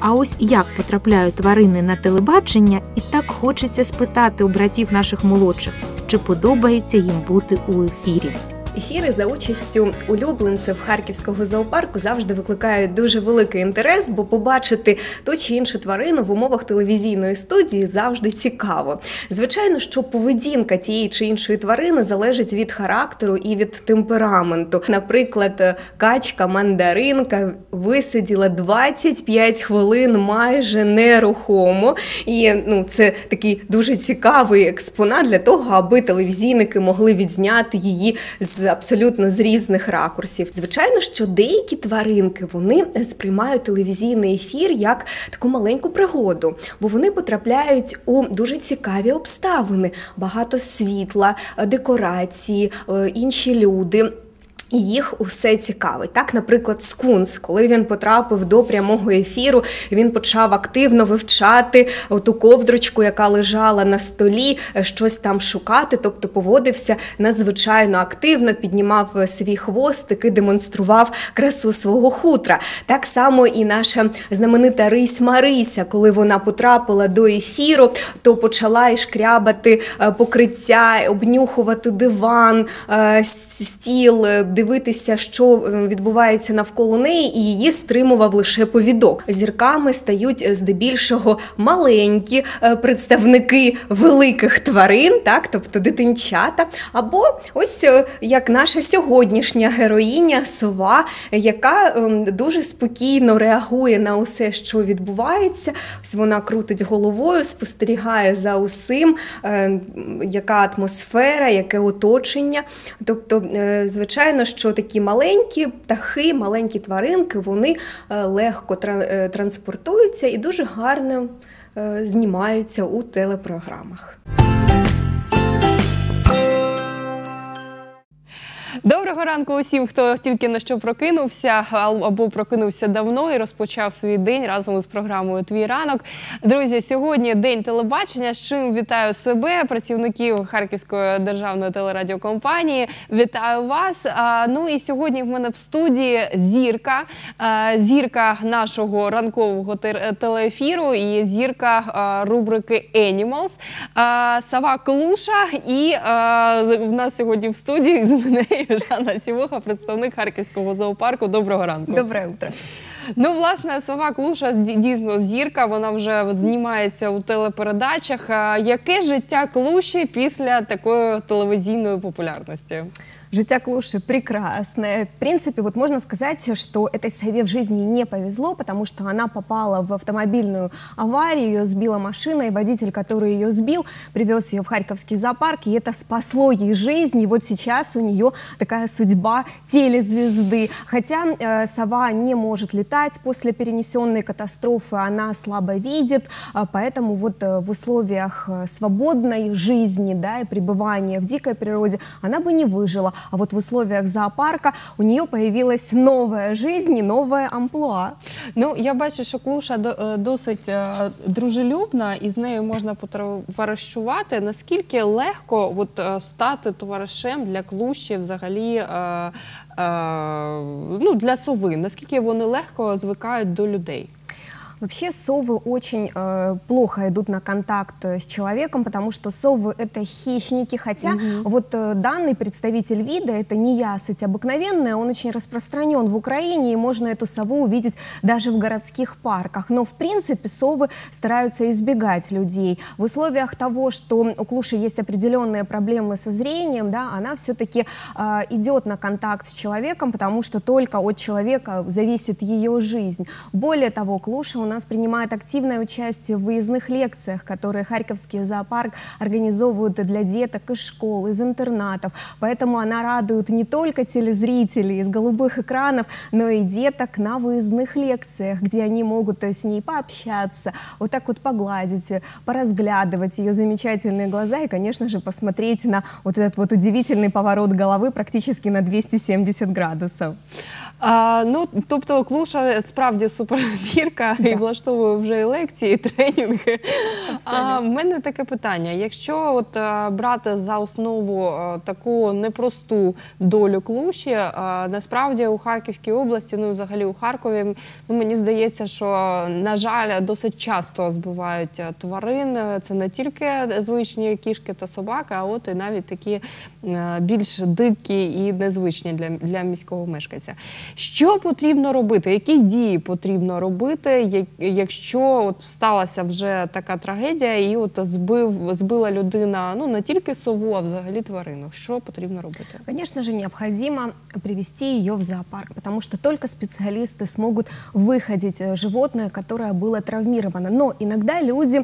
А ось як потрапляють тварини на телебачення, і так хочеться спитати у братів наших молодших, чи подобається їм бути у ефірі. Ефіри за участю улюбленців харківського зоопарку завжди викликають дуже великий інтерес, бо побачити ту чи іншу тварину в умовах телевізійної студії завжди цікаво. Звичайно, що поведінка тієї чи іншої тварини залежить від характеру і від темпераменту. Наприклад, качка мандаринка висиділа 25 хвилин майже нерухомо, і ну це такий дуже цікавий експонат для того, аби телевізійники могли відзняти її з абсолютно з різних ракурсів. Звичайно, що деякі тваринки вони сприймають телевізійний ефір як таку маленьку пригоду, бо вони потрапляють у дуже цікаві обставини: багато світла, декорації, е, інші люди. І їх усе цікавить. Так, наприклад, скунс, коли він потрапив до прямого ефіру, він почав активно вивчати ту ковдрочку, яка лежала на столі, е, щось там шукати, тобто поводився надзвичайно активно, піднімав е, свій хвостик і демонстрував красу свого хутра. Так само і наша знаменита Рись Марися, коли вона потрапила до ефіру, то почала і шкрябати е, покриття, обнюхувати диван, стіл дивитися, що е, відбувається навколо неї, і її стримував лише повідок. Зірками стають е, здебільшого маленькі е, представники великих тварин, так тобто дитинчата, або ось як наша сьогоднішня героїня сова, яка ем, дуже спокійно реагує на усе, що відбувається. Ось вона крутить головою, спостерігає за усім, яка атмосфера, яке оточення. Тобто, звичайно що такі маленькі птахи, маленькі тваринки, вони е, легко е, транспортуються і дуже гарно е, знімаються у телепрограмах. Доброго ранку усім, хто тільки на що прокинувся або прокинувся давно і розпочав свій день разом з програмою Твій ранок. Друзі, сьогодні день телебачення. З чим вітаю себе, працівників Харківської державної телерадіокомпанії. Вітаю вас. Ну і сьогодні в мене в студії зірка, зірка нашого ранкового телеефіру і зірка рубрики Animals. Сава Клуша. І в нас сьогодні в студії з нею Жанна Сівуха, представник Харківського зоопарку. Доброго ранку. Добре утро. Ну, власне, сова Клуша дійсно зірка. Вона вже знімається у телепередачах. Яке життя клуші після такої телевізійної популярності? Життя Клуши прекрасное. В принципе, вот можно сказать, что этой сове в жизни не повезло, потому что она попала в автомобильную аварию, ее сбила машина, и водитель, который ее сбил, привез ее в Харьковский зоопарк, и это спасло ей жизнь. И вот сейчас у нее такая судьба телезвезды. Хотя э, сова не может летать после перенесенной катастрофы, она слабо видит, э, поэтому вот э, в условиях э, свободной жизни да, и пребывания в дикой природе она бы не выжила. А вот в условиях зоопарка у нее появилась новая жизнь и новая амплуа. Ну, я бачу, що клуша е, досить е, дружелюбна і з нею можна потоваришувати. Наскільки легко от, е, стати товаришем для клуші взагалі ну, для сови? Наскільки вони легко звикають до людей? Вообще совы очень э, плохо идут на контакт э, с человеком, потому что совы это хищники, хотя угу. вот э, данный представитель вида, это не ясыть обыкновенная, он очень распространен в Украине, и можно эту сову увидеть даже в городских парках. Но в принципе совы стараются избегать людей. В условиях того, что у клуши есть определенные проблемы со зрением, да, она все-таки э, идет на контакт с человеком, потому что только от человека зависит ее жизнь. Более того, клуша у нас принимает активное участие в выездных лекциях, которые Харьковский зоопарк организовывают для деток из школ, из интернатов. Поэтому она радует не только телезрителей из голубых экранов, но и деток на выездных лекциях, где они могут с ней пообщаться, вот так вот погладить, поразглядывать ее замечательные глаза и, конечно же, посмотреть на вот этот вот удивительный поворот головы практически на 270 градусов. А, ну, тобто, Клуша справді суперзірка і влаштовує вже і лекції, і тренінги. А, в мене таке питання: якщо от е, брати за основу е, таку непросту долю Клуші, е, насправді у Харківській області, ну взагалі у Харкові, ну мені здається, що на жаль, досить часто збивають тварин. Це не тільки звичні кішки та собаки, а от і навіть такі більш дикі і незвичні для, для міського мешканця. Що потрібно робити? Які дії потрібно робити, як- якщо от сталася вже така трагедія, і от збив збила людина ну не тільки сову, а взагалі тварину? Що потрібно робити? Конечно же, необходимо привести ее в зоопарк, потому что только специалисты смогут выходить э, животное, которое было травмировано. Но иногда люди,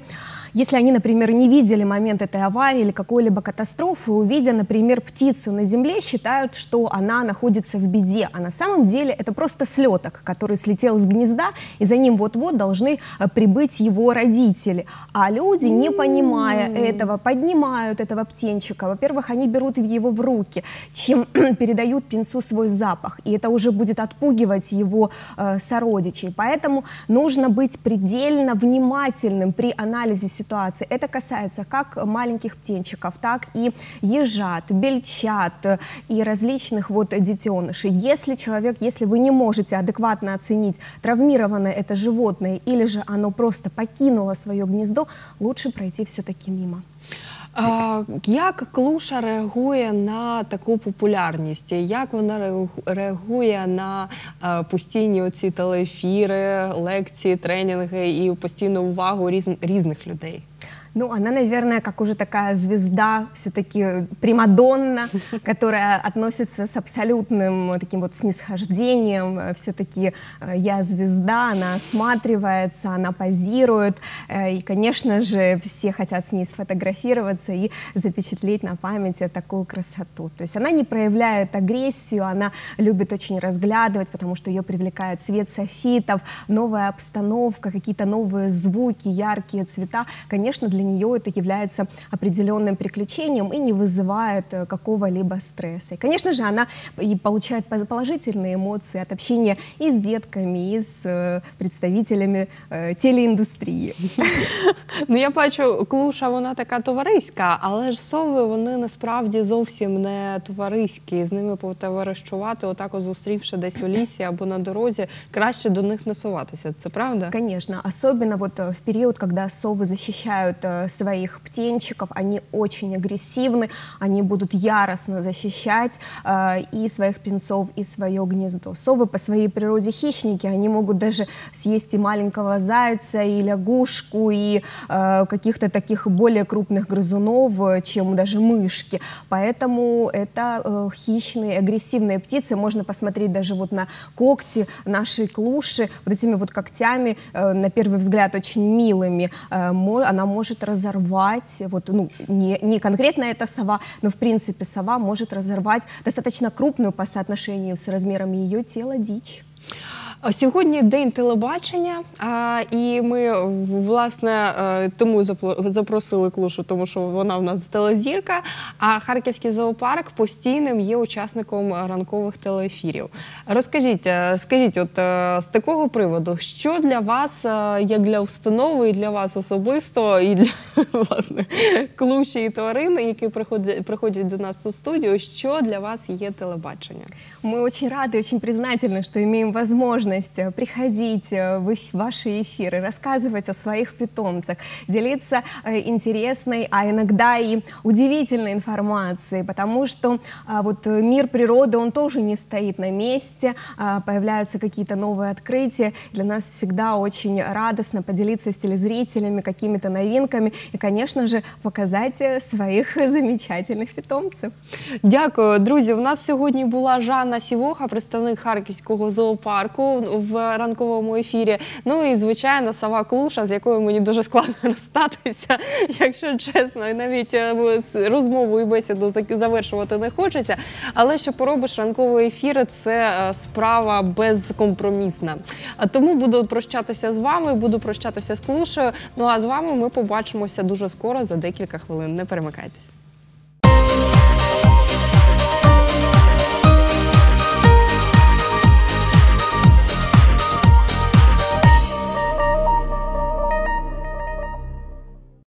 если они, например, не видели момент этой аварии или какой-либо катастрофы, увидя, например, птицу на земле, считают, что она находится в беде. А на самом деле это просто слеток, который слетел с гнезда, и за ним вот-вот должны э, прибыть его родители. А люди, не понимая этого, поднимают этого птенчика. Во-первых, они берут его в руки, чем передают птенцу свой запах. И это уже будет отпугивать его э, сородичей. Поэтому нужно быть предельно внимательным при анализе ситуации. Это касается как маленьких птенчиков, так и ежат, бельчат э, и различных вот детенышей. Если человек, если вы не можете адекватно оценить, травмированное это животное или же оно просто покинуло свое гнездо, лучше пройти все-таки мимо. Як Клуша реагує на таку популярність? Як вона реагує на постійні оці телеефіри, лекції, тренінги і постійну увагу різ- різних людей? Ну, она, наверное, как уже такая звезда, все-таки примадонна, которая относится с абсолютным э, таким вот снисхождением. Все-таки я звезда, она осматривается, она позирует. Э, И, конечно же, все хотят с ней сфотографироваться и запечатлеть на памяти такую красоту. То есть она не проявляет агрессию, она любит очень разглядывать, потому что ее привлекает цвет софитов, новая обстановка, какие-то новые звуки, яркие цвета. Конечно, для нее это является определенным приключением и не вызывает э, какого-либо стресса. И, конечно же, она и получает поз- положительные эмоции от общения и с детками, и с э, представителями э, телеиндустрии. Ну я бачу, клуша вона така товариська, але ж сови вони насправді зовсім не товариські. З ними потоваришувати, отак от зустрівши десь у лісі або на дорозі, краще до них не соватися. Це правда? Конечно, особенно вот э, в период, когда совы защищают э, своих птенчиков, они очень агрессивны, они будут яростно защищать э, и своих птенцов, и свое гнездо. Совы по своей природе хищники, они могут даже съесть и маленького зайца, и лягушку, и э, каких-то таких более крупных грызунов, э, чем даже мышки. Поэтому это э, хищные, агрессивные птицы. Можно посмотреть даже вот на когти нашей клуши, вот этими вот когтями, э, на первый взгляд очень милыми. Э, она может разорвать, вот, ну, не, не конкретно эта сова, но в принципе сова может разорвать достаточно крупную по соотношению с размерами ее тела дичь. А Сьогодні день телебачення, а, і ми в- власне е, тому запло- запросили Клушу, тому що вона в нас телезірка. А Харківський зоопарк постійним є учасником ранкових телеефірів. Розкажіть, е, скажіть, от е, з такого приводу, що для вас, е, як для установи, і для вас особисто, і для власне клуші і тварин, які приходять приходять до нас у студію, що для вас є телебачення? Мы очень рады, очень признательны, что имеем возможность э, приходить э, в эф- ваши эфиры, рассказывать о своих питомцах, делиться э, интересной, а иногда и удивительной информацией, потому что а, вот э, мир природы, он тоже не стоит на месте, а, появляются какие-то новые открытия. Для нас всегда очень радостно поделиться с телезрителями какими-то новинками и, конечно же, показать э, своих замечательных питомцев. Дякую, друзі. У нас сьогодні була Жанна Сівоха, представник Харківського зоопарку В ранковому ефірі. Ну і звичайно, Сава Клуша, з якою мені дуже складно розстатися, якщо чесно, і навіть е, розмову і бесіду завершувати не хочеться. Але що поробиш, ранковий ефір це е, справа безкомпромісна. Тому буду прощатися з вами, буду прощатися з Клушею. Ну а з вами ми побачимося дуже скоро за декілька хвилин. Не перемикайтесь.